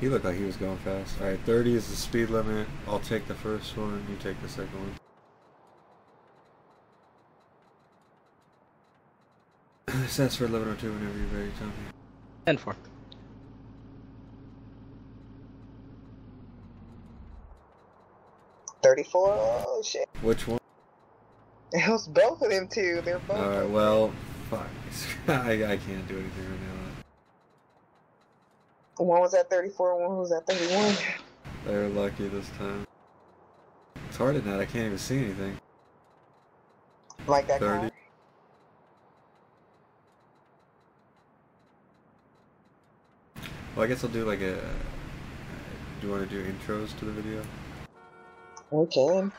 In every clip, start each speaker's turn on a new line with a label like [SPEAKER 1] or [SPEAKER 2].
[SPEAKER 1] He looked like he was going fast. Alright, 30 is the speed limit. I'll take the first one, you take the second one. Sets for 1102 whenever you're ready, Tommy.
[SPEAKER 2] And four.
[SPEAKER 3] Thirty-four. Oh shit!
[SPEAKER 1] Which one?
[SPEAKER 3] It was both of them too. They're both.
[SPEAKER 1] Alright, well, fuck. I, I can't do anything right now.
[SPEAKER 3] One was at thirty-four. One was at thirty-one.
[SPEAKER 1] They're lucky this time. It's hard at night, I can't even see anything.
[SPEAKER 3] Like that
[SPEAKER 1] 30.
[SPEAKER 3] car.
[SPEAKER 1] Well, I guess I'll do like a. Do you want to do intros to the video?
[SPEAKER 3] Okay.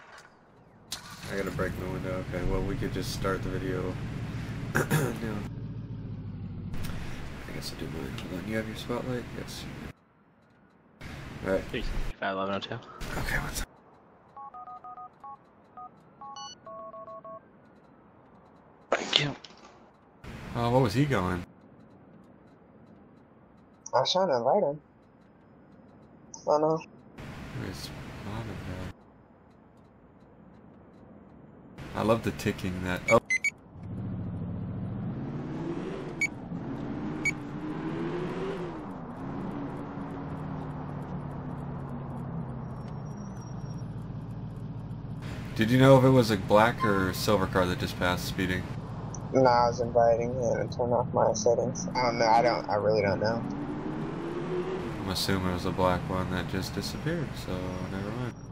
[SPEAKER 1] I gotta break my window. Okay, well, we could just start the video now. I guess I'll do mine. Hold on, you have your spotlight? Yes. Alright,
[SPEAKER 2] Three, five, eleven, oh, two.
[SPEAKER 1] okay, what's up?
[SPEAKER 2] Thank you.
[SPEAKER 1] Oh, what was he going?
[SPEAKER 3] I was trying to invite him. Oh.
[SPEAKER 1] Where's Mohammed at? I love the ticking that. Oh. Did you know if it was a black or silver car that just passed speeding?
[SPEAKER 3] No, I was inviting him and turn off my settings. I don't know. I don't. I really don't know.
[SPEAKER 1] I'm assuming it was a black one that just disappeared, so never mind.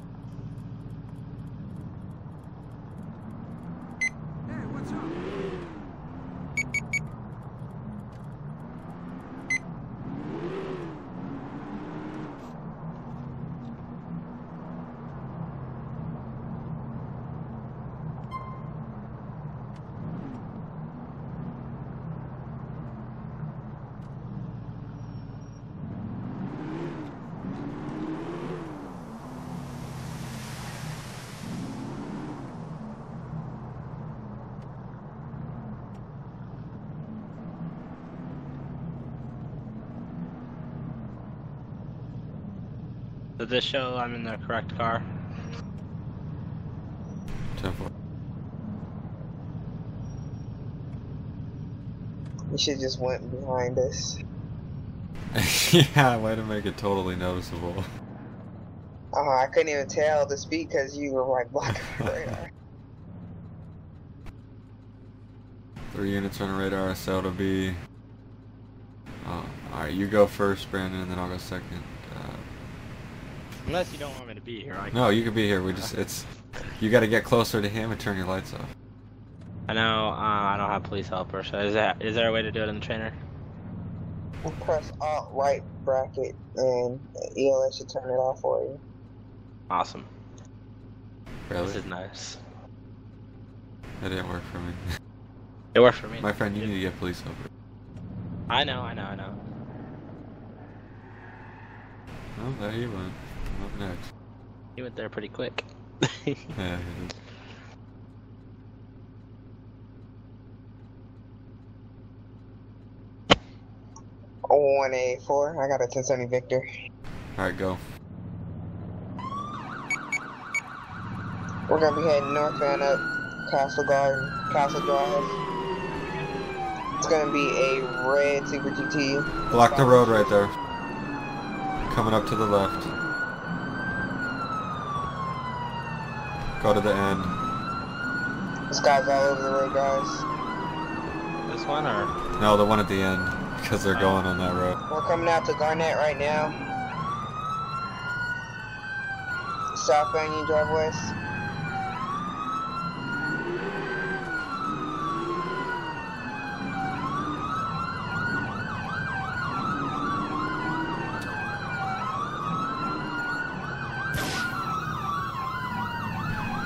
[SPEAKER 2] Did this show I'm in the correct car?
[SPEAKER 1] Ten four.
[SPEAKER 3] You should just went behind us.
[SPEAKER 1] yeah, way to make it totally noticeable.
[SPEAKER 3] Oh, I couldn't even tell the speed because you were like blocking my radar.
[SPEAKER 1] Three units on the radar, so it'll be. Oh, alright, you go first, Brandon, and then I'll go second.
[SPEAKER 2] Unless you don't want me to be here. I
[SPEAKER 1] no, you can be here. We just it's. You got to get closer to him and turn your lights off.
[SPEAKER 2] I know uh, I don't have police help, so is that is there a way to do it in the trainer?
[SPEAKER 3] We'll press Alt right bracket and ELS should turn it off for you.
[SPEAKER 2] Awesome.
[SPEAKER 1] Really?
[SPEAKER 2] This is nice.
[SPEAKER 1] That didn't work for me.
[SPEAKER 2] It worked for me.
[SPEAKER 1] My friend, you need to get police help.
[SPEAKER 2] I know, I know, I know.
[SPEAKER 1] Oh, there he went. I'm up next.
[SPEAKER 2] You went there pretty quick.
[SPEAKER 1] Yeah, he did.
[SPEAKER 3] Oh, one A four. I got a 1070 Victor.
[SPEAKER 1] Alright, go.
[SPEAKER 3] We're gonna be heading northbound up Castle Garden, Castle Drive. It's gonna be a red Super GT.
[SPEAKER 1] Block the road right there. Coming up to the left. Go to the end.
[SPEAKER 3] This guy's all over the road, guys.
[SPEAKER 2] this one or
[SPEAKER 1] No, the one at the end. Because they're going on that road.
[SPEAKER 3] We're coming out to Garnett right now. Southbound, you drive west.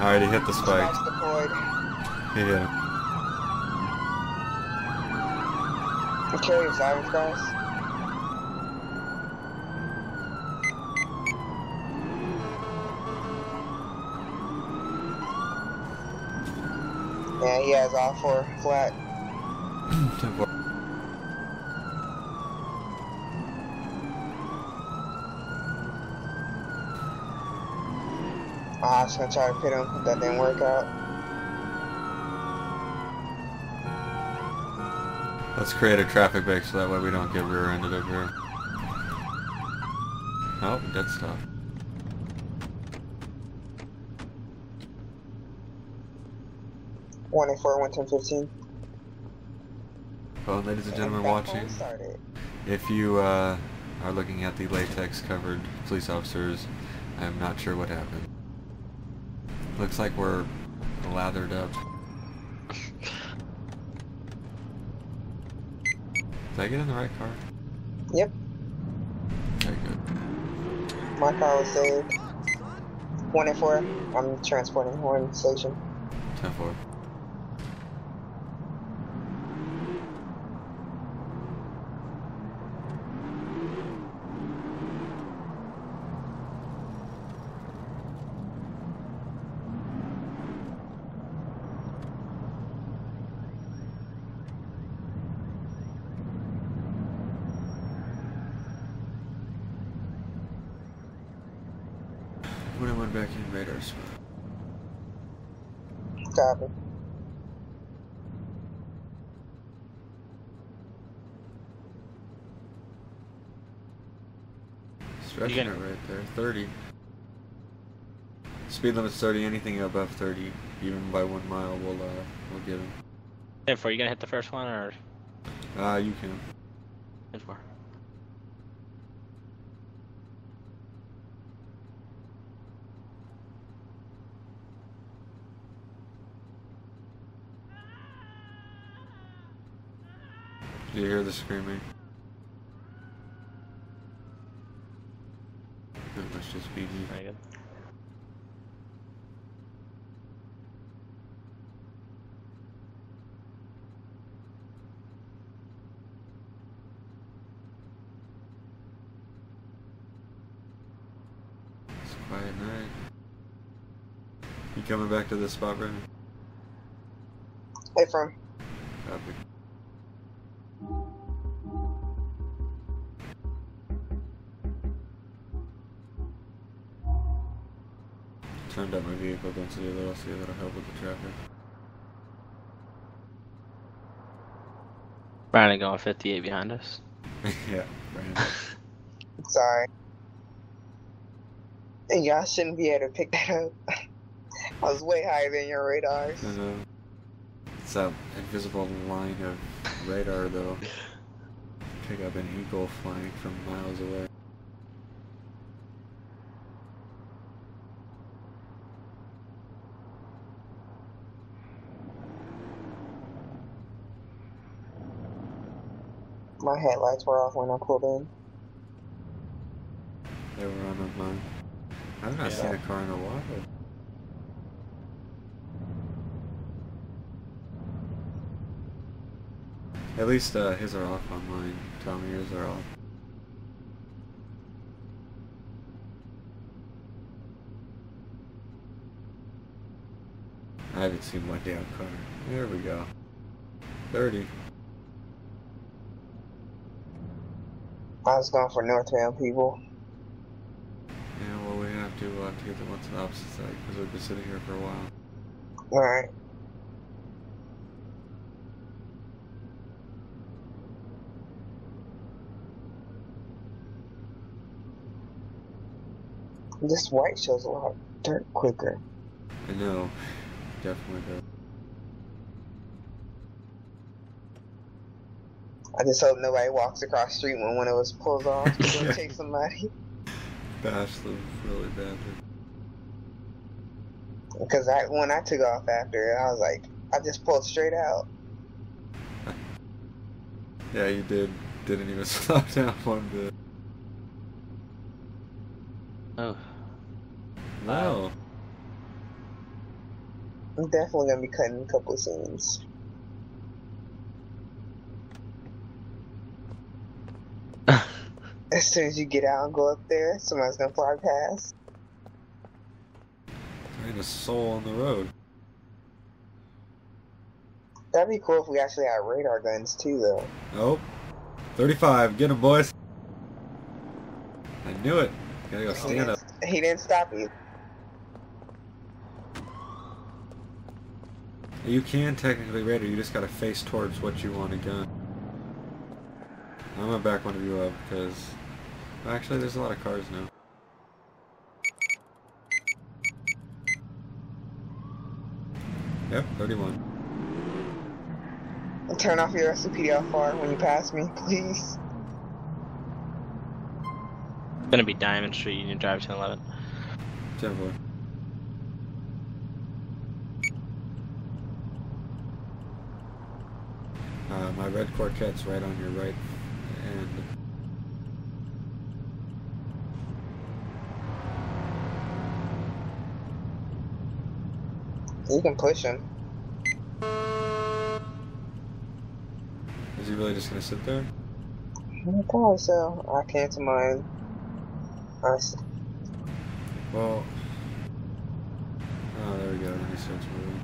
[SPEAKER 1] Alright, he hit the spike. He hit him.
[SPEAKER 3] You kill your Zyron guys? Yeah, he has all four flat. was gonna try to pit him, but that didn't work out.
[SPEAKER 1] Let's create a traffic break so that way we don't get rear-ended over here. Oh, dead stop.
[SPEAKER 3] One eight four one ten fifteen.
[SPEAKER 1] Well, ladies and gentlemen watching, if you uh, are looking at the latex-covered police officers, I'm not sure what happened. Looks like we're lathered up. Did I get in the right car?
[SPEAKER 3] Yep,
[SPEAKER 1] Okay, good.
[SPEAKER 3] my car was saved. One four. I'm transporting Horn Station.
[SPEAKER 1] 10-4. When I went back in radar spot.
[SPEAKER 3] Copy.
[SPEAKER 1] Stretching
[SPEAKER 2] gonna-
[SPEAKER 1] right there. 30. Speed limit's 30. Anything above 30, even by one mile, we'll uh, we'll get him.
[SPEAKER 2] Four. You gonna hit the first one or
[SPEAKER 1] Uh, you can.
[SPEAKER 2] ten four?
[SPEAKER 1] Do you hear the screaming? That must just be me.
[SPEAKER 2] Very good.
[SPEAKER 1] It's a quiet night. You coming back to this spot, Brandon?
[SPEAKER 3] Hey, from
[SPEAKER 1] Copy. Up my vehicle density a little, see if that'll help with the traffic.
[SPEAKER 2] Brandon going 58 behind us.
[SPEAKER 1] yeah, Brandon.
[SPEAKER 3] sorry. And y'all shouldn't be able to pick that up. I was way higher than your radars.
[SPEAKER 1] I know. It's that invisible line of radar, though. Pick up an eagle flying from miles away.
[SPEAKER 3] My headlights were off when I pulled in.
[SPEAKER 1] They were on of mine. I've not
[SPEAKER 2] Yeah.
[SPEAKER 1] seen a car in a while. At least uh, his are off on mine. Me yours are off. I haven't seen one damn car. There we go. 30.
[SPEAKER 3] I was going for Northbound people.
[SPEAKER 1] Yeah, well, we have to, uh, to get the one to the opposite side because we've been sitting here for a while.
[SPEAKER 3] Alright. This white shows a lot of dirt quicker.
[SPEAKER 1] I know. Definitely does.
[SPEAKER 3] I just hope nobody walks across the street when one of us pulls off to go chase somebody.
[SPEAKER 1] Bash them really badly.
[SPEAKER 3] Because I, when I took off after it, I was like, I just pulled straight out.
[SPEAKER 1] Yeah, you did. Didn't even slow down one bit.
[SPEAKER 2] Oh.
[SPEAKER 1] Wow.
[SPEAKER 3] I'm definitely gonna be cutting a couple of scenes. As soon as you get out and go up there, somebody's gonna fly past.
[SPEAKER 1] There ain't a soul on the road.
[SPEAKER 3] That'd be cool if we actually had radar guns too, though.
[SPEAKER 1] Oh, 35. Get him, boys. I knew it. Gotta go
[SPEAKER 3] He
[SPEAKER 1] stand up.
[SPEAKER 3] didn't, he didn't stop you.
[SPEAKER 1] You can technically radar. You just gotta face towards what you want to gun. I'm gonna back one of you up because actually there's a lot of cars now. Yep, 31.
[SPEAKER 3] And turn off your LCPDFR when you pass me, please.
[SPEAKER 2] It's gonna be Diamond Street. You need to drive to 11.
[SPEAKER 1] 10 4. Uh, my red Corvette's right on your right, and
[SPEAKER 3] You can push him.
[SPEAKER 1] is he really just gonna sit there?
[SPEAKER 3] Probably so. I cancel mine. I s-
[SPEAKER 1] Well, oh, there we go. Then he starts moving.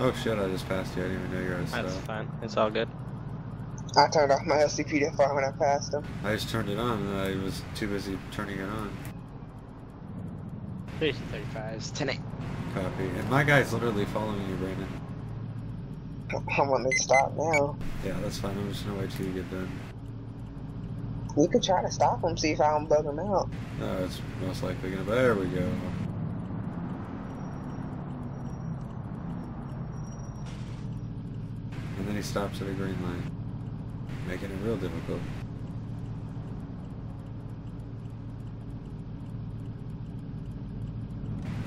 [SPEAKER 1] Oh shit! I just passed you. I didn't even know you were at
[SPEAKER 2] That's
[SPEAKER 1] stop.
[SPEAKER 2] fine. It's all good.
[SPEAKER 3] I turned off my LCPDFR when I passed him.
[SPEAKER 1] I just turned it on I was too busy turning it on.
[SPEAKER 2] 35s. 10 8.
[SPEAKER 1] Copy. And my guy's literally following you, Brandon.
[SPEAKER 3] I'm gonna stop now.
[SPEAKER 1] Yeah, that's fine. I'm just gonna wait till you get done.
[SPEAKER 3] You could try to stop him, see if I can bug him out.
[SPEAKER 1] No, it's most likely gonna. There we go. He stops at a green light, making it real difficult.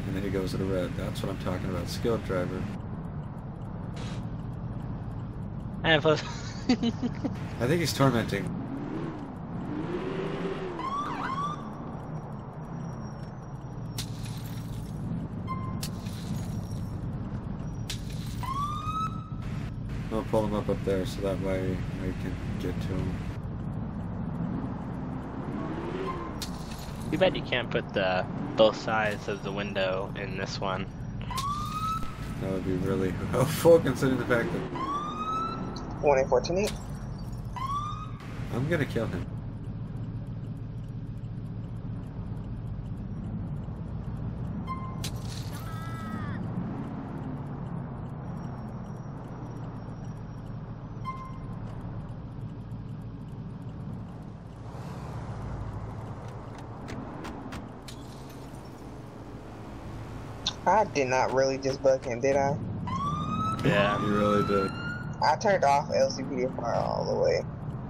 [SPEAKER 1] And then he goes to the red. That's what I'm talking about. Skilled driver.
[SPEAKER 2] And plus,
[SPEAKER 1] I think he's tormenting. I'll pull him up up there so that way I can get to him.
[SPEAKER 2] too bad you can't put the both sides of the window in this one.
[SPEAKER 1] That would be really helpful considering the fact that
[SPEAKER 3] 1814
[SPEAKER 1] I'm gonna kill him.
[SPEAKER 3] I did not really just bug him, did I?
[SPEAKER 2] Yeah.
[SPEAKER 1] You really did.
[SPEAKER 3] I turned off LCPDFR all the way.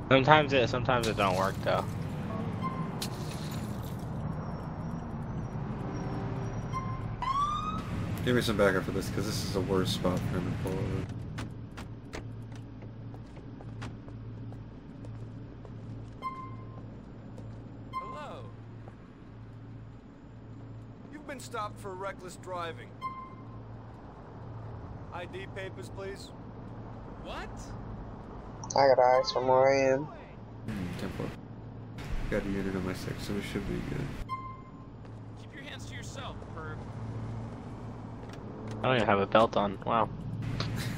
[SPEAKER 2] Sometimes it sometimes it don't work though.
[SPEAKER 1] Give me some backup for this because this is the worst spot for him to pull over.
[SPEAKER 4] Hello. You've been stopped for reckless driving. ID papers, please. What?
[SPEAKER 3] I got eyes from where I am.
[SPEAKER 1] Tempo. Got a unit on my six, so we should be good.
[SPEAKER 4] Keep your hands to yourself, perv.
[SPEAKER 2] I don't even have a belt on. Wow.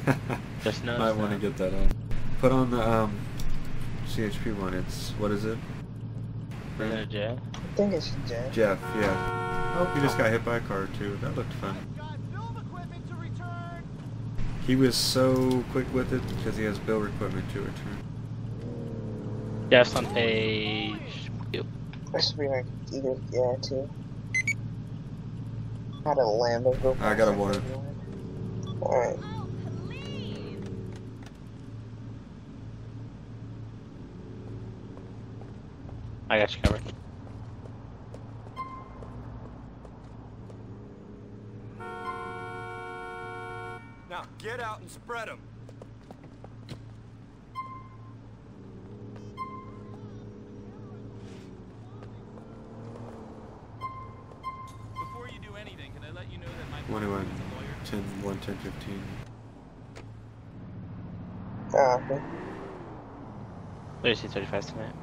[SPEAKER 2] Just noticed
[SPEAKER 1] Might want to get that on. Put on the um, CHP one. It's what is it?
[SPEAKER 2] Jeff?
[SPEAKER 3] I think it's Jeff.
[SPEAKER 1] Jeff. Yeah. Oh, he just got hit by a car too. That looked fun.
[SPEAKER 4] Got film equipment to return.
[SPEAKER 1] He was so quick with it because he has build equipment to return.
[SPEAKER 2] Jeff's on page. two.
[SPEAKER 3] That should be like either, yeah, two. I had a Lambo go
[SPEAKER 1] I got a warrant.
[SPEAKER 3] Alright.
[SPEAKER 2] Oh, I got you covered.
[SPEAKER 4] Get out and spread them. Before you do anything, can I let you know that my
[SPEAKER 1] 21, 10, 1, 10, 15.
[SPEAKER 3] Ah, okay.
[SPEAKER 2] 35 tonight.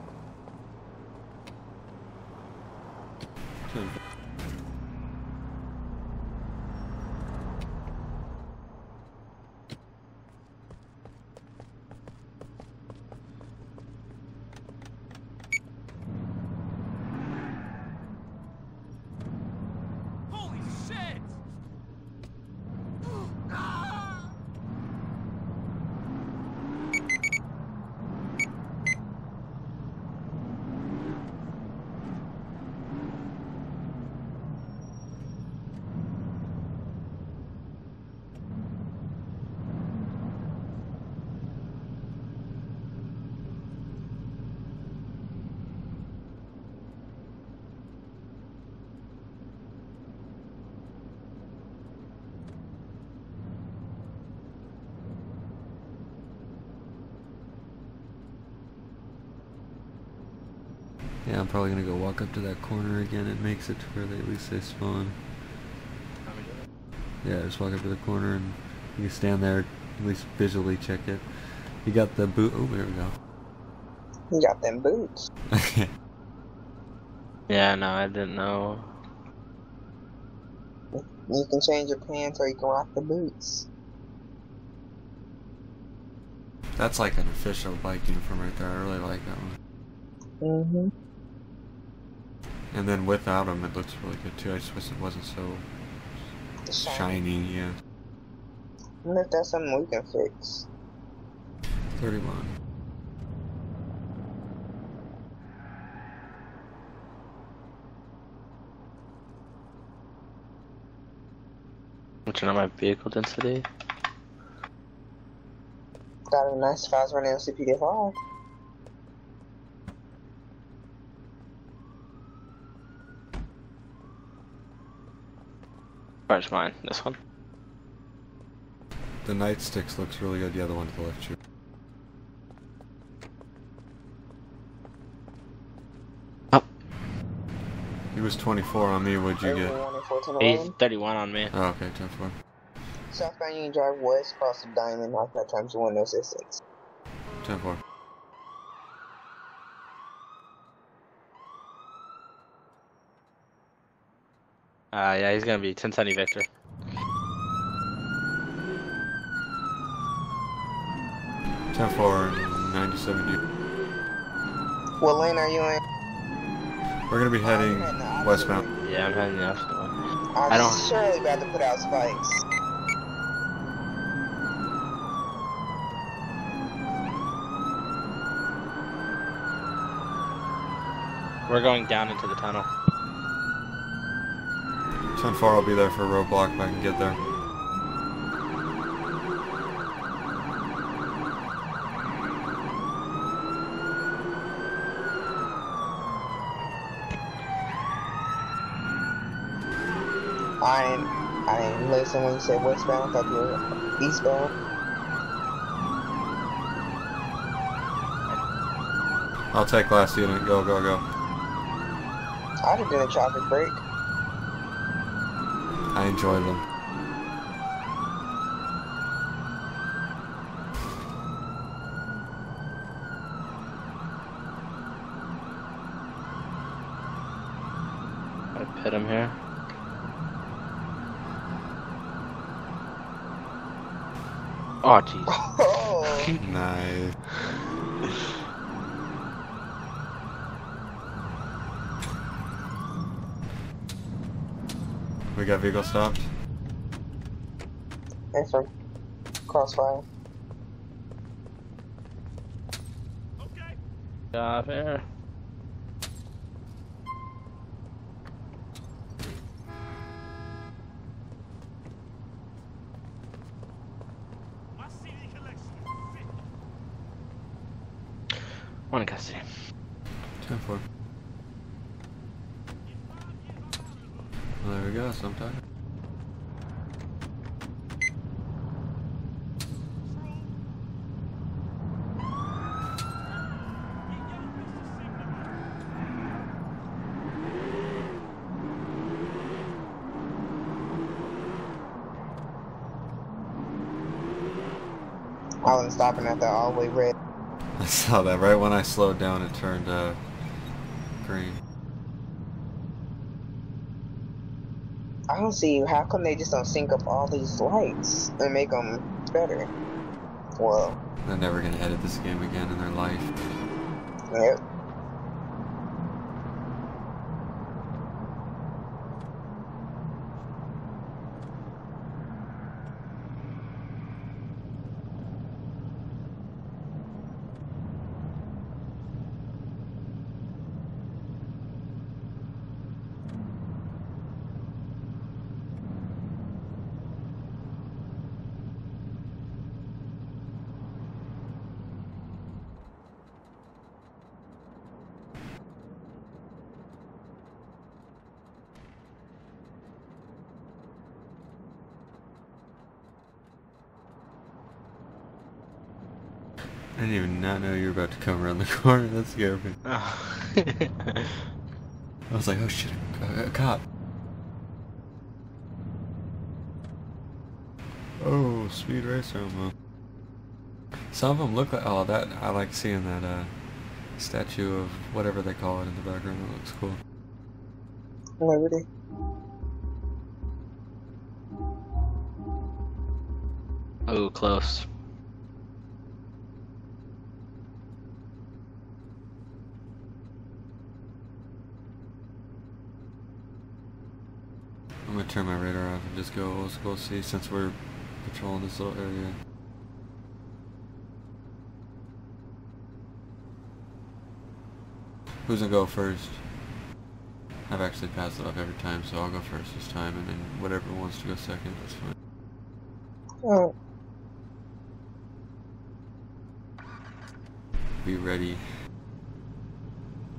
[SPEAKER 1] 10, Yeah, I'm probably gonna go walk up to that corner again. It makes it to where they at least they spawn.
[SPEAKER 2] How we doing?
[SPEAKER 1] Yeah, just walk up to the corner and you can stand there, at least visually check it. You got the boot. Oh, there we go.
[SPEAKER 3] You got them boots.
[SPEAKER 2] Yeah, no, I didn't know.
[SPEAKER 3] You can change your pants or you can rock the boots.
[SPEAKER 1] That's like an official bike uniform right there. I really like that one.
[SPEAKER 3] Mm-hmm.
[SPEAKER 1] And then without them, it looks really good too. I just wish it wasn't so
[SPEAKER 3] shiny.
[SPEAKER 1] shiny. Yeah,
[SPEAKER 3] I wonder if that's something we can fix.
[SPEAKER 1] 31.
[SPEAKER 2] Which one on my vehicle density?
[SPEAKER 3] Got a nice fast running a CPD5.
[SPEAKER 2] Where's mine? This one?
[SPEAKER 1] The nightsticks looks really good. Yeah, the one to the left. Shoot.
[SPEAKER 2] Oh.
[SPEAKER 1] He was 24 on me. What'd you get?
[SPEAKER 3] Everyone in 14
[SPEAKER 2] He's 31 on me.
[SPEAKER 1] Oh, okay, 10 4.
[SPEAKER 3] Southbound Union Drive West, across the Diamond, North that times one, no assistance.
[SPEAKER 1] 10 4.
[SPEAKER 2] Uh, yeah, he's gonna be 1070 Victor.
[SPEAKER 1] Ten four, ninety-seven. U.
[SPEAKER 3] What lane are you in?
[SPEAKER 1] We're gonna be heading westbound.
[SPEAKER 2] Yeah, I'm heading the opposite way.
[SPEAKER 3] I'm
[SPEAKER 2] I don't-
[SPEAKER 3] surely about to put out spikes.
[SPEAKER 2] We're going down into the tunnel.
[SPEAKER 1] Ten four. I'll be there for a roadblock if I can get there.
[SPEAKER 3] I I ain't listen when you said westbound, I thought you were eastbound.
[SPEAKER 1] I'll take last unit. Go, go, go.
[SPEAKER 3] I'd have done a traffic break.
[SPEAKER 1] I enjoy them.
[SPEAKER 2] I pet him here. Oh, jeez.
[SPEAKER 1] We got vehicle stopped.
[SPEAKER 3] Thanks, sir. Crossfire.
[SPEAKER 4] Okay. Uh, got here.
[SPEAKER 2] One custody.
[SPEAKER 1] 10-4. there we go, sometime.
[SPEAKER 3] I wasn't stopping at that all the way red.
[SPEAKER 1] I saw that right when I slowed down it turned uh, green.
[SPEAKER 3] Don't see how come they just don't sync up all these lights and make them better. Well,
[SPEAKER 1] They're never gonna edit this game again in their life.
[SPEAKER 3] yep.
[SPEAKER 1] I didn't even not know you were about to come around the corner. That scared me.
[SPEAKER 2] Oh.
[SPEAKER 1] I was like, oh shit, a, a cop. Oh, speed racer ammo. Some of them look like, oh, that, I like seeing that, uh, statue of whatever they call it in the background. It looks cool.
[SPEAKER 3] Liberty.
[SPEAKER 2] oh, close.
[SPEAKER 1] Turn my radar off and just go, oh, let's go see since we're patrolling this little area. Who's gonna go first? I've actually passed it off every time, so I'll go first this time, and then whatever wants to go second, that's fine.
[SPEAKER 3] Oh,
[SPEAKER 1] Be ready.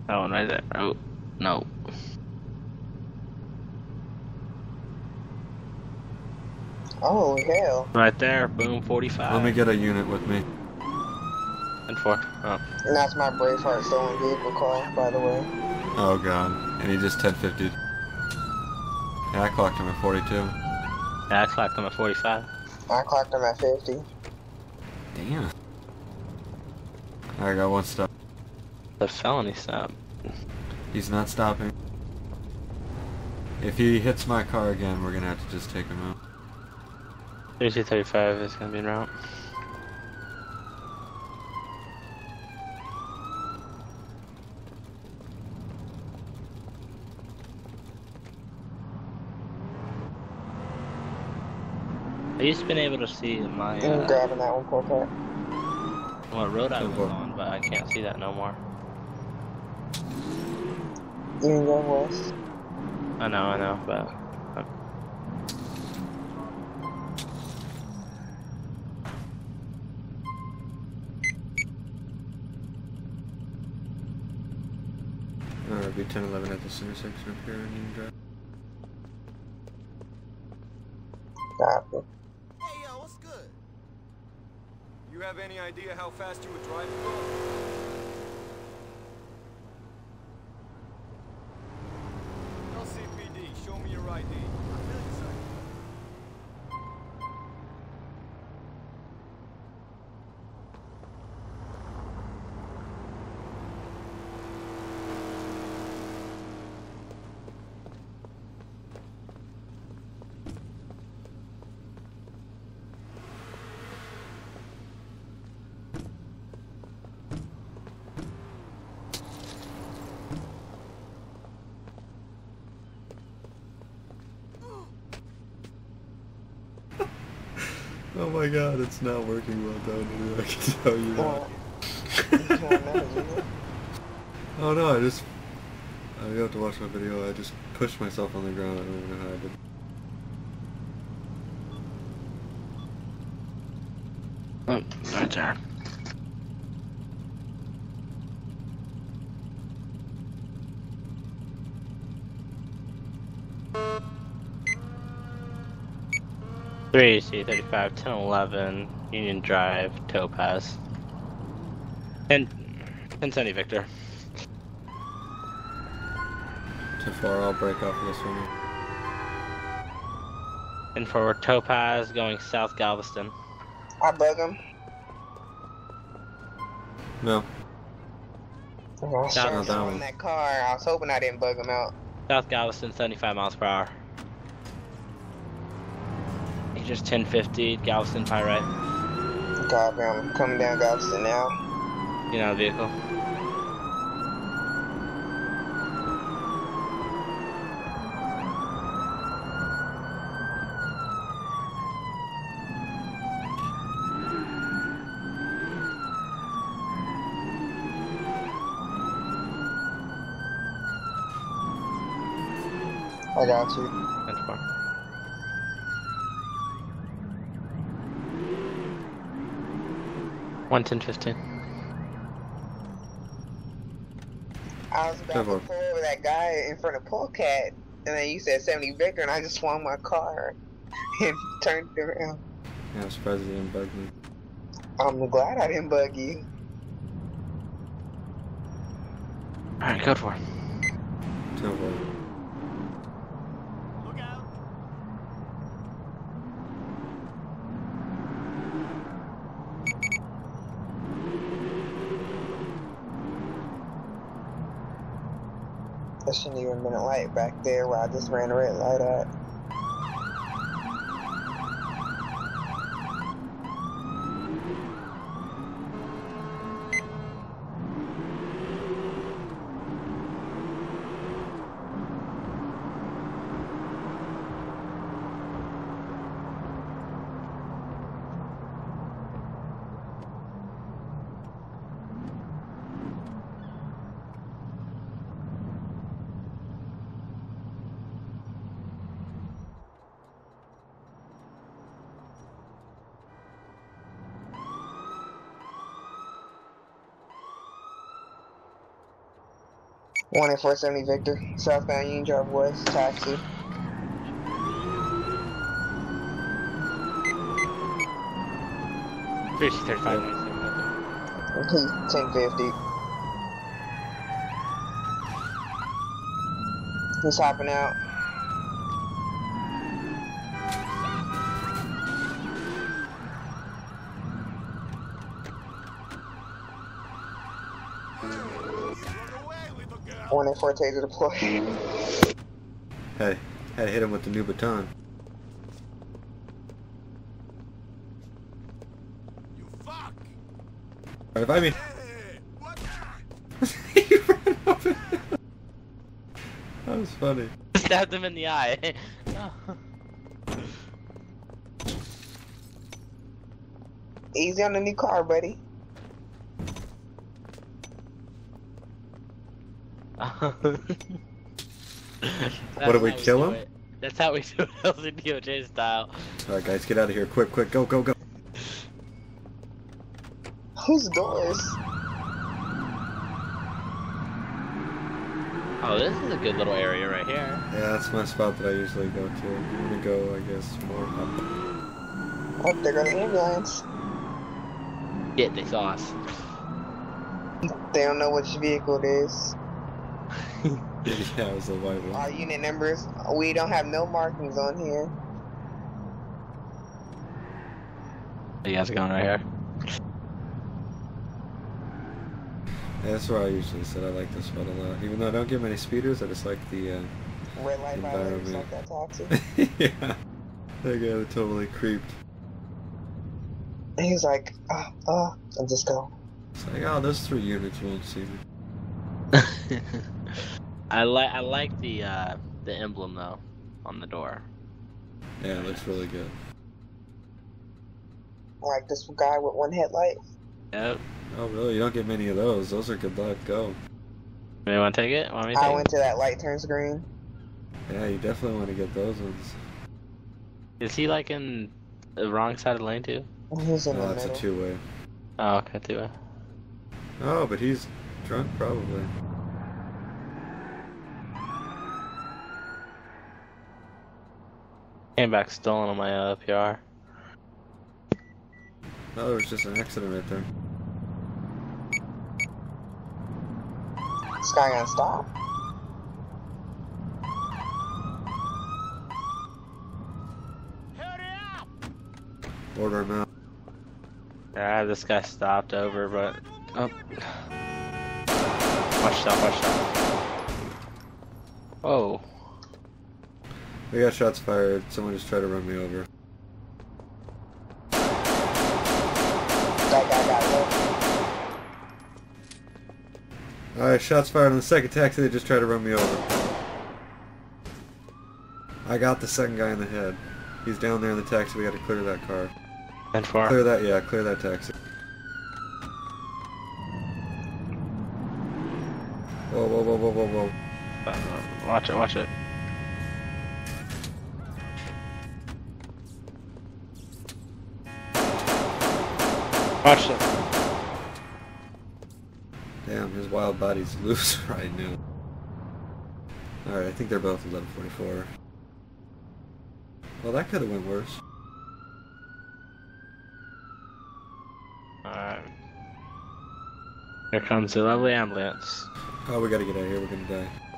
[SPEAKER 2] That one right there. Oh, no.
[SPEAKER 3] Oh hell.
[SPEAKER 2] Right there. Boom, 45.
[SPEAKER 1] Let me get a unit with me.
[SPEAKER 2] And four. Oh.
[SPEAKER 3] And that's my Braveheart stolen vehicle call, by the way.
[SPEAKER 1] Oh god. And he just 1050. Yeah, I clocked him at 42.
[SPEAKER 2] Yeah, I clocked him at 45.
[SPEAKER 3] I clocked him at 50.
[SPEAKER 1] Damn. I got one stop.
[SPEAKER 2] The felony stop.
[SPEAKER 1] He's not stopping. If he hits my car again, we're gonna have to just take him out.
[SPEAKER 2] 3235 is gonna be en route. I used to been able to see my
[SPEAKER 3] I'm
[SPEAKER 2] uh,
[SPEAKER 3] grabbing that one, Corporate.
[SPEAKER 2] what road I was
[SPEAKER 1] Ten-four.
[SPEAKER 2] on, but I can't see that no more.
[SPEAKER 3] You can go west.
[SPEAKER 2] I know, I know, but
[SPEAKER 1] be 10 11 at this intersection up here in Union Drive.
[SPEAKER 3] Copy.
[SPEAKER 5] Hey, yo, what's good? You have any idea how fast you would drive. LCPD, show me your ID.
[SPEAKER 1] Oh my god, it's not working well down here, I can tell you that. oh no, I just... I have to watch my video, I just pushed myself on the ground, I don't even know how I did.
[SPEAKER 2] Oh, that's her. 3, C35, 1011, Union Drive, Topaz. And, and Sunny Victor.
[SPEAKER 1] 10-4, I'll break off this one.
[SPEAKER 2] And for Topaz, going south Galveston.
[SPEAKER 3] I bug him.
[SPEAKER 1] No.
[SPEAKER 3] Oh,
[SPEAKER 1] I
[SPEAKER 3] South,
[SPEAKER 1] that
[SPEAKER 3] car. I was hoping I didn't bug him out.
[SPEAKER 2] South Galveston, 75 miles per hour. Just 1050, Galveston, right.
[SPEAKER 3] Copy. I'm coming down Galveston now.
[SPEAKER 2] You know, vehicle.
[SPEAKER 3] I got you.
[SPEAKER 2] That's fine. One ten fifteen.
[SPEAKER 3] I was about
[SPEAKER 1] Cover.
[SPEAKER 3] to pull over that guy in front of Polecat, and then you said 70 Victor, and I just swung my car and turned it around.
[SPEAKER 1] Yeah, I'm surprised he didn't bug me.
[SPEAKER 3] I'm glad I didn't bug you.
[SPEAKER 2] Alright, code four.
[SPEAKER 1] Ten four.
[SPEAKER 3] Even been a light back there where I just ran a red light at. One in 470 Victor, southbound Union Drive West, taxi.
[SPEAKER 2] Three thirty-five.
[SPEAKER 3] He's 1050. He's hopping out.
[SPEAKER 4] Run away, little girl.
[SPEAKER 3] One in four taser deployed.
[SPEAKER 1] Hey, had to hit him with the new baton.
[SPEAKER 4] You fuck.
[SPEAKER 1] Right by me.
[SPEAKER 4] Hey,
[SPEAKER 1] he ran up That was funny.
[SPEAKER 2] Stabbed him in the eye.
[SPEAKER 3] Easy on the new car, buddy.
[SPEAKER 2] That's
[SPEAKER 1] did we kill
[SPEAKER 2] do
[SPEAKER 1] him?
[SPEAKER 2] it. That's how we do it, LCDOJ style.
[SPEAKER 1] Alright guys, get out of here. Quick, quick, go, go, go.
[SPEAKER 3] Whose doors?
[SPEAKER 2] Oh, this is a good little area right here.
[SPEAKER 1] Yeah, that's my spot that I usually go to. I'm gonna go, I guess, more up.
[SPEAKER 3] Oh, there go the ambulance.
[SPEAKER 2] Get the sauce.
[SPEAKER 3] They don't know which vehicle it is.
[SPEAKER 1] yeah, it was a white one.
[SPEAKER 3] Our unit numbers, we don't have no markings on here.
[SPEAKER 2] You guys are going right here.
[SPEAKER 1] Yeah, that's where I usually sit. I like this spot a lot. Even though I don't get many speeders, I just like the, uh...
[SPEAKER 3] Red light violators
[SPEAKER 1] Environment.
[SPEAKER 3] like that taxi.
[SPEAKER 1] yeah. That guy totally creeped.
[SPEAKER 3] And he was like, oh, oh, and just go.
[SPEAKER 1] It's like, oh, those three units won't see me.
[SPEAKER 2] I like I like the uh, the emblem though on the door.
[SPEAKER 1] Yeah, it looks really good.
[SPEAKER 3] Like this guy with one headlight.
[SPEAKER 2] Yep.
[SPEAKER 1] Oh, really? You don't get many of those. Those are good luck. Go.
[SPEAKER 2] You want to take it? Want me to
[SPEAKER 3] I
[SPEAKER 2] take
[SPEAKER 3] went to that light turns green.
[SPEAKER 1] Yeah, you definitely want to get those ones.
[SPEAKER 2] Is he like in the wrong side of the lane too?
[SPEAKER 3] He's in
[SPEAKER 1] Oh,
[SPEAKER 3] the
[SPEAKER 1] that's a two-way.
[SPEAKER 2] Oh, okay, too.
[SPEAKER 1] Oh, but he's drunk, probably.
[SPEAKER 2] Came back stolen on my uh, PR.
[SPEAKER 1] Oh, there was just an accident right there.
[SPEAKER 3] This guy gonna stop.
[SPEAKER 4] Hurry up.
[SPEAKER 1] Order him out.
[SPEAKER 2] Yeah, this guy stopped over, but Oh. Watch yourself, watch yourself. Whoa.
[SPEAKER 1] We got shots fired. Someone just tried to run me over.
[SPEAKER 3] That guy got lit.
[SPEAKER 1] Alright, shots fired on the second taxi. They just tried to run me over. I got the second guy in the head. He's down there in the taxi. We got to clear that car.
[SPEAKER 2] And far.
[SPEAKER 1] Clear that, yeah, clear that taxi. Whoa, whoa, whoa, whoa, whoa, whoa.
[SPEAKER 2] Uh, Watch it, watch it. Watch it.
[SPEAKER 1] Damn, his wild body's loose right now. Alright, I think they're both 1144. Well, that could have went worse.
[SPEAKER 2] Alright. Here comes the lovely ambulance.
[SPEAKER 1] Oh, we gotta get out of here. We're gonna die.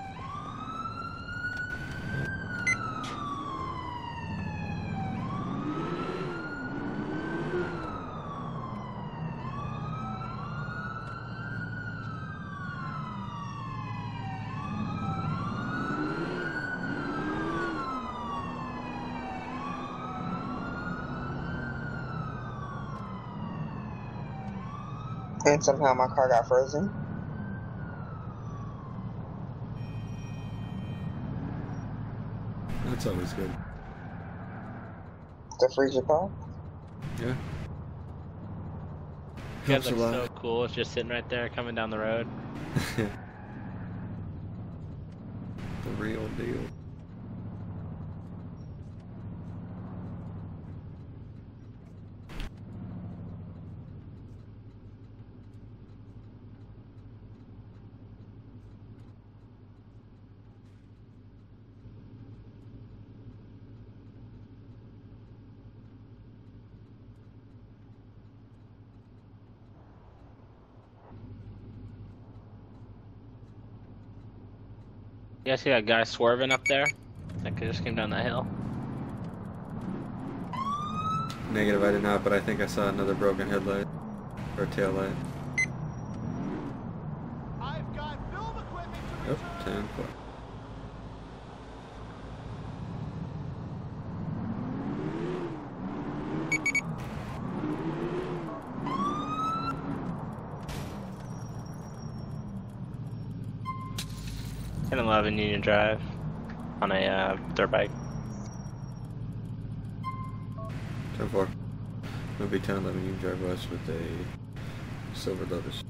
[SPEAKER 3] And somehow my car got frozen.
[SPEAKER 1] That's always good.
[SPEAKER 3] The freezer car.
[SPEAKER 1] Yeah.
[SPEAKER 2] You
[SPEAKER 1] Helps
[SPEAKER 2] guys look so cool. It's just sitting right there coming down the road.
[SPEAKER 1] the real deal.
[SPEAKER 2] Guys see that guy swerving up there? That guy just came down that hill.
[SPEAKER 1] Negative, I did not, but I think I saw another broken headlight. Or tail light.
[SPEAKER 4] I've got film equipment to
[SPEAKER 1] Yep, 10 4.
[SPEAKER 2] Ten eleven Union Drive. On a uh, dirt bike.
[SPEAKER 1] 10 4. It'll be 10 11 you drive west with a silver lotus.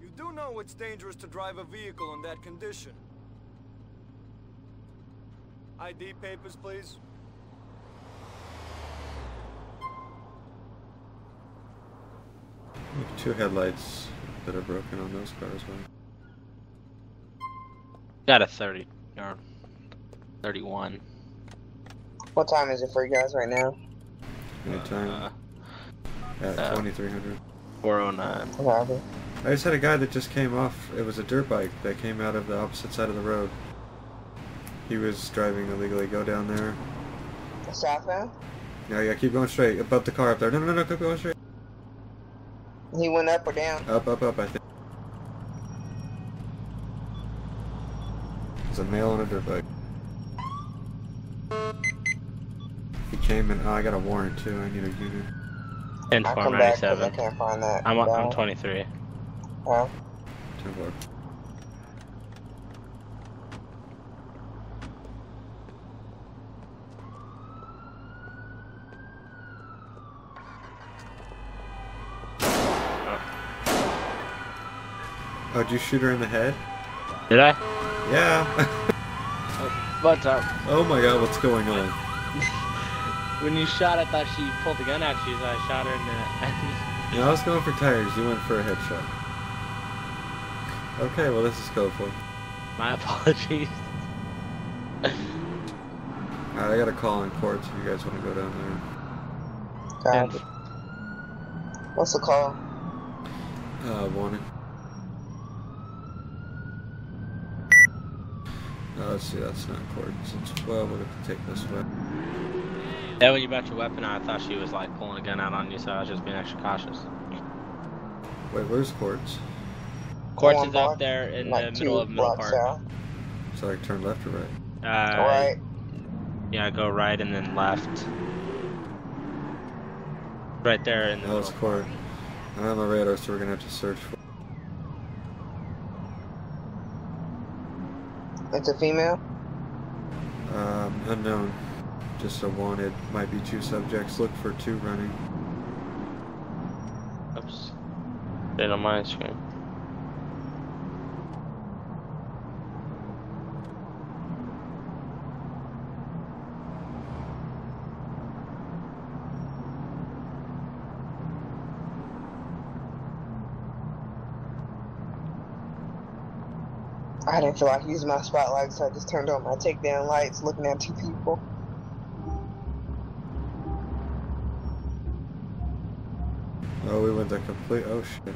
[SPEAKER 5] You do know it's dangerous to drive a vehicle in that condition. ID papers, please.
[SPEAKER 1] Two headlights that are broken on those cars, man.
[SPEAKER 2] Got a thirty or thirty-one.
[SPEAKER 3] What time is it for you guys right now?
[SPEAKER 1] Anytime.
[SPEAKER 2] Uh,
[SPEAKER 1] At
[SPEAKER 2] uh,
[SPEAKER 1] 2300.
[SPEAKER 2] four oh nine.
[SPEAKER 3] Whatever.
[SPEAKER 1] I just had a guy that just came off. It was a dirt bike that came out of the opposite side of the road. He was driving illegally. Go down there.
[SPEAKER 3] Southbound?
[SPEAKER 1] Yeah, yeah, keep going straight. Above the car up there. No, no, no, no, keep going straight.
[SPEAKER 3] He went up or down?
[SPEAKER 1] Up, up, up, I think. There's a male on a dirt bike. He came in. Oh, I got a warrant too. I need a unit.
[SPEAKER 2] Ten
[SPEAKER 3] I'll
[SPEAKER 2] four
[SPEAKER 3] come back 'cause I can't find that.
[SPEAKER 2] I'm I'm twenty-three.
[SPEAKER 3] Oh,
[SPEAKER 1] 10 4. Oh, did you shoot her in the head?
[SPEAKER 2] Did I?
[SPEAKER 1] Yeah.
[SPEAKER 2] What's up?
[SPEAKER 1] oh my god, what's going on?
[SPEAKER 2] When you shot, I thought she pulled the gun at you, so I shot her in the.
[SPEAKER 1] Yeah, I was going for tires. You went for a headshot. Okay, well this is code for.
[SPEAKER 2] My apologies.
[SPEAKER 1] Alright, I got a call in court if you guys want to go down there.
[SPEAKER 3] God. What's the call?
[SPEAKER 1] Uh, warning. Oh, let's see, that's not coordinates. It's 12, we'll gonna take this way.
[SPEAKER 2] Yeah, when you brought your weapon out, I thought she was like pulling a gun out on you, so I was just being extra cautious.
[SPEAKER 1] Wait, where's quartz?
[SPEAKER 2] Quartz
[SPEAKER 3] One
[SPEAKER 2] is up there in
[SPEAKER 3] like
[SPEAKER 2] the middle of Middle
[SPEAKER 3] blocks
[SPEAKER 2] Park.
[SPEAKER 3] south.
[SPEAKER 1] So I turn left or right?
[SPEAKER 2] Uh,
[SPEAKER 3] Alright.
[SPEAKER 2] Yeah, go right and then left. Right there in the
[SPEAKER 1] Oh, it's
[SPEAKER 2] middle.
[SPEAKER 1] court. I don't have my radar, so we're gonna have to search for
[SPEAKER 3] It's a female.
[SPEAKER 1] Um, unknown. Just a wanted. Might be two subjects. Look for two running.
[SPEAKER 2] Oops. Did on my screen.
[SPEAKER 3] I didn't feel like using my spotlight, so I just turned on my takedown lights, looking at two people.
[SPEAKER 1] Oh, we went the complete. Oh shit.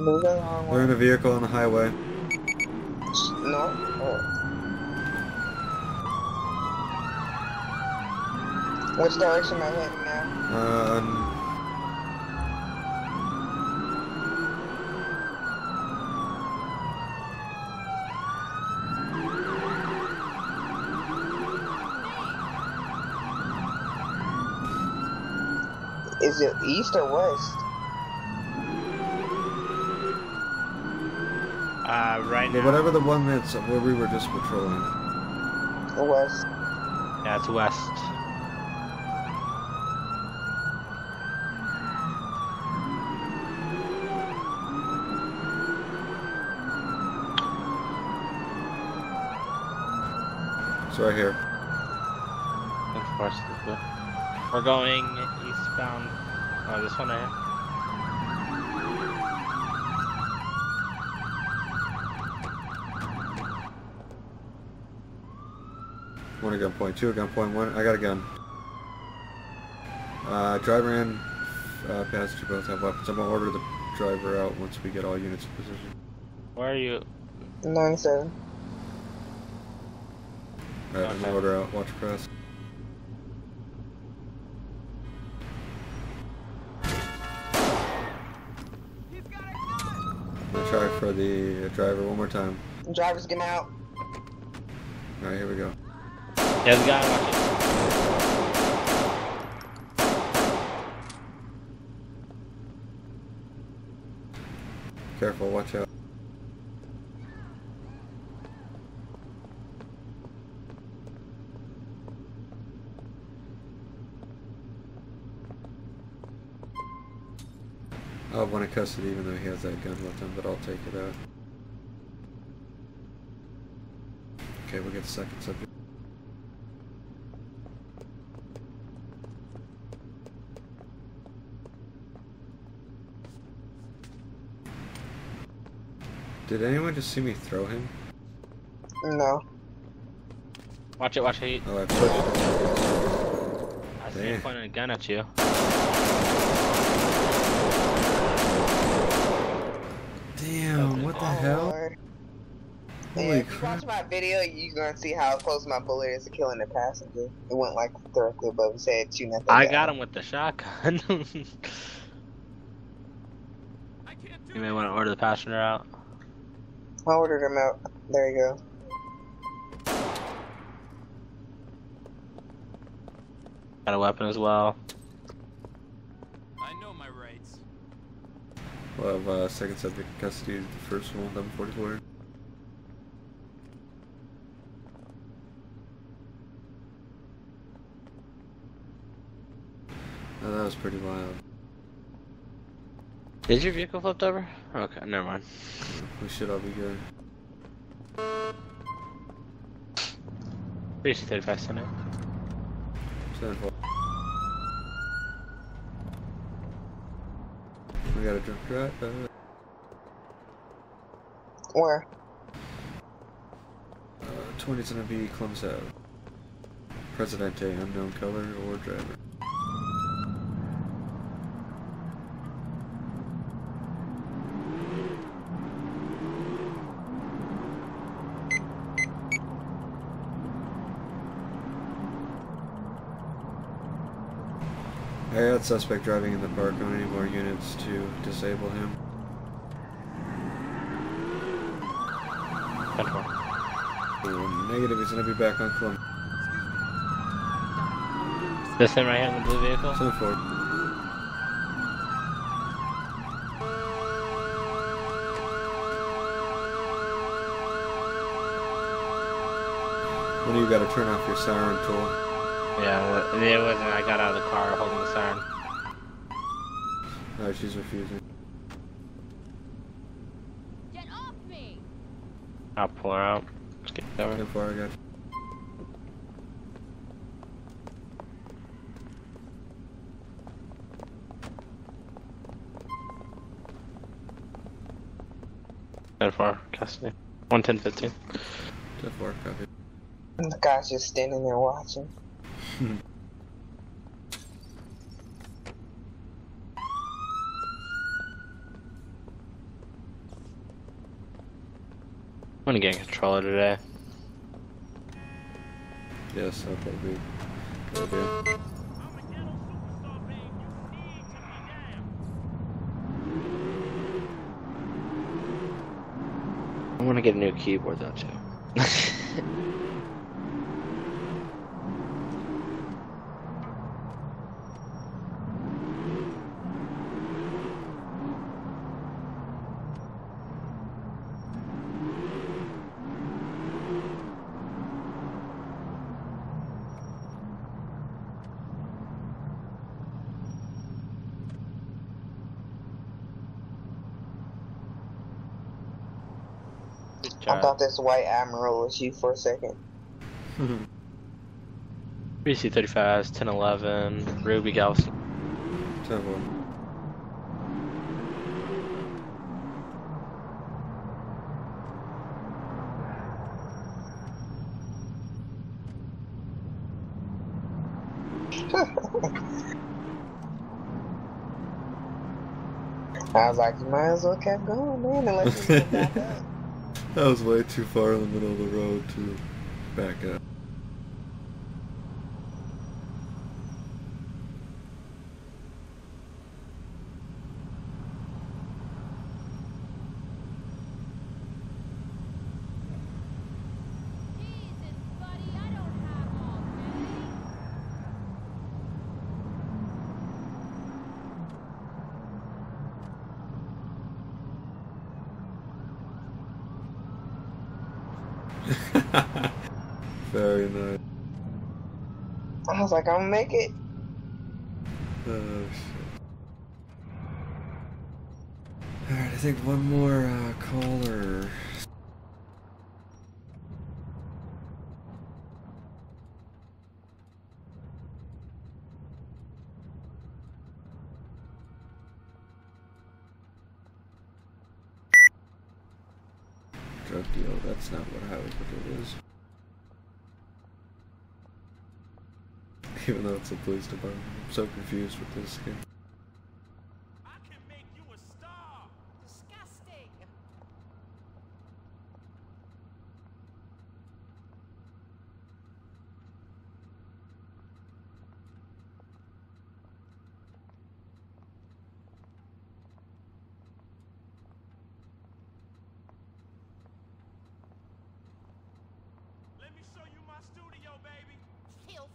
[SPEAKER 3] Moving along.
[SPEAKER 1] They're in a vehicle on the highway.
[SPEAKER 3] No. Oh. Which direction am I heading now?
[SPEAKER 1] Uh,
[SPEAKER 3] Is it east or west?
[SPEAKER 2] Uh, right
[SPEAKER 1] yeah,
[SPEAKER 2] now.
[SPEAKER 1] whatever the one that's where we were just patrolling.
[SPEAKER 3] West.
[SPEAKER 2] Yeah, it's west.
[SPEAKER 1] It's right here.
[SPEAKER 2] Of course. We're going eastbound. Oh, this one right here.
[SPEAKER 1] One a gun point, two a gun point, one. I got a gun. Uh, driver and uh, passenger both have weapons. I'm gonna order the driver out once we get all units in position.
[SPEAKER 2] Where are you?
[SPEAKER 3] 97.
[SPEAKER 1] Alright, I'm gonna order out. Watch press. I'm gonna try for the driver one more time.
[SPEAKER 3] Drivers getting out.
[SPEAKER 1] Alright, here we go.
[SPEAKER 2] Yeah, the guy watch it.
[SPEAKER 1] Careful, watch out. I'll have one in custody even though he has that gun with him, but I'll take it out. Okay, we'll get the second subject. Did anyone just see me throw him?
[SPEAKER 3] No.
[SPEAKER 2] Watch it, watch it.
[SPEAKER 1] Oh, I pushed him.
[SPEAKER 2] I see him pointing a gun at you.
[SPEAKER 1] Damn, what the hell?
[SPEAKER 3] Oh, Lord. Yeah,
[SPEAKER 1] Holy
[SPEAKER 3] if you
[SPEAKER 1] crap.
[SPEAKER 3] watch my video, you're gonna see how close my bullet is to killing the passenger. It went like directly above his head, shooting at the
[SPEAKER 2] I
[SPEAKER 3] guy.
[SPEAKER 2] got him with the shotgun. you may want to order the passenger out.
[SPEAKER 3] I ordered him out. There you go.
[SPEAKER 2] Got a weapon as well.
[SPEAKER 1] We'll have uh, second subject custody, the first one, 1144. Oh, that was pretty wild.
[SPEAKER 2] Is your vehicle flipped over? Okay, never mind.
[SPEAKER 1] We should all be good.
[SPEAKER 2] 335 Senate.
[SPEAKER 1] Seven four. We got a drunk driver.
[SPEAKER 3] Where?
[SPEAKER 1] Uh, 20's gonna be Clem's out. Presidente, unknown color or driver. I got suspect driving in the park. I any more units to disable him.
[SPEAKER 2] Ten four.
[SPEAKER 1] Ooh, negative, he's gonna be back on Columbus.
[SPEAKER 2] This thing right here in the blue vehicle.
[SPEAKER 1] Ten four. When you gotta turn off your siren tool?
[SPEAKER 2] Yeah, it it wasn't. I got out of the car holding the siren.
[SPEAKER 1] Oh, she's refusing.
[SPEAKER 6] Get off me!
[SPEAKER 2] I'll pull her out. Let's get
[SPEAKER 1] Ten
[SPEAKER 2] over.
[SPEAKER 1] four, I got you.
[SPEAKER 2] Ten four. Custody. One ten fifteen.
[SPEAKER 1] Ten four, copy.
[SPEAKER 3] And the guy's just standing there watching.
[SPEAKER 2] I'm gonna get a controller today.
[SPEAKER 1] Yes, probably good idea.
[SPEAKER 2] I'm gonna get a new keyboard though too. Good
[SPEAKER 3] I
[SPEAKER 2] job.
[SPEAKER 3] Thought this white admiral was you for a second.
[SPEAKER 2] BC 35, 1011, Ruby Galveston.
[SPEAKER 1] Ten four.
[SPEAKER 3] I was like, you might as well kept going, man, unless you go back up.
[SPEAKER 1] That was way too far in the middle of the road to back up.
[SPEAKER 6] Jesus, buddy, I don't have all day.
[SPEAKER 1] Very nice.
[SPEAKER 3] I was like, I'm gonna make it.
[SPEAKER 1] Oh shit. Alright, I think one more uh, caller. Drug deal, that's not what Highway Patrol is. Even though it's a police department. I'm so confused with this game.
[SPEAKER 4] I can make you a star.
[SPEAKER 6] Disgusting.
[SPEAKER 4] Let me show you my studio, baby.
[SPEAKER 6] Filth.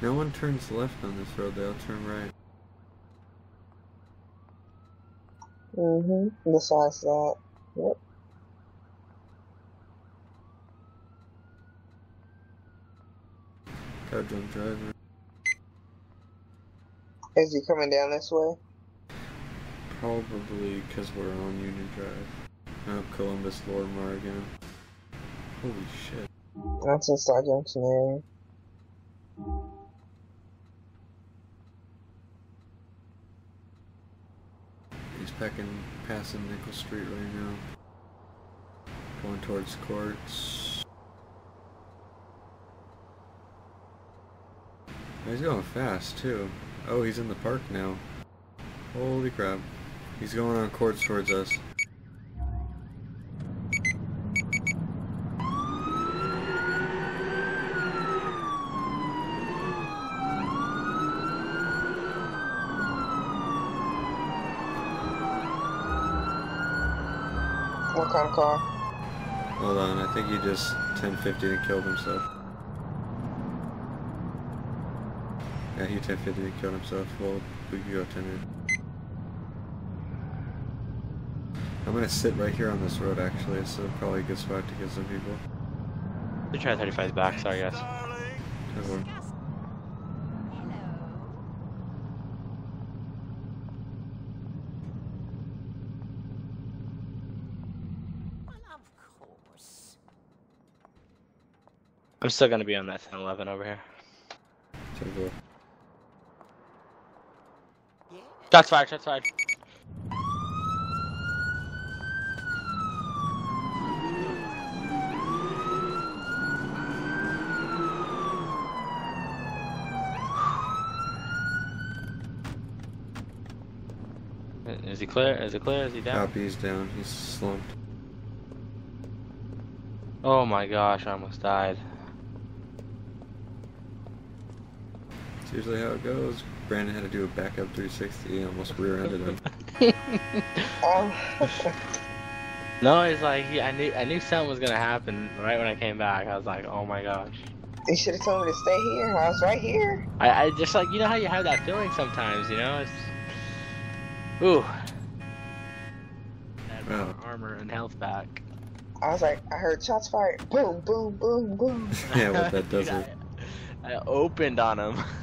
[SPEAKER 1] No one turns left on this road, they all turn right.
[SPEAKER 3] Mm-hmm. Besides that, yep.
[SPEAKER 1] Car drunk driver.
[SPEAKER 3] Is he coming down this way?
[SPEAKER 1] Probably because we're on Union Drive. Up Columbus, Lormar again. Holy shit.
[SPEAKER 3] That's in Junction area.
[SPEAKER 1] Pecking, passing Nickel Street right now. Going towards Quartz. Oh, he's going fast too. Oh, he's in the park now. Holy crap. He's going on Quartz towards us.
[SPEAKER 3] Car?
[SPEAKER 1] Hold on, I think he just 1050 and killed himself. Yeah, he 1050 and killed himself. Well, we can go 10 I'm gonna sit right here on this road actually, it's uh, probably a good spot to get some people.
[SPEAKER 2] We try 35's back, so sorry guys. I'm still gonna be on that 1011 over here. Shots fired, shots fired. Is he clear? Is it clear? Is he down?
[SPEAKER 1] Copy's down, he's slumped.
[SPEAKER 2] Oh my gosh, I almost died.
[SPEAKER 1] It's usually how it goes. Brandon had to do a backup 360 and almost rear-ended him.
[SPEAKER 3] Um,
[SPEAKER 2] No, it's like he, I knew I knew something was gonna happen right when I came back. I was like, oh my gosh.
[SPEAKER 3] you should have told me to stay here. I was right here.
[SPEAKER 2] I, I just like you know how you have that feeling sometimes, you know? It's ooh. Add more
[SPEAKER 1] Oh.
[SPEAKER 2] armor and health back.
[SPEAKER 3] I was like, I heard shots fired. Boom, boom, boom, boom.
[SPEAKER 1] yeah, with that desert.
[SPEAKER 2] I, I opened on him.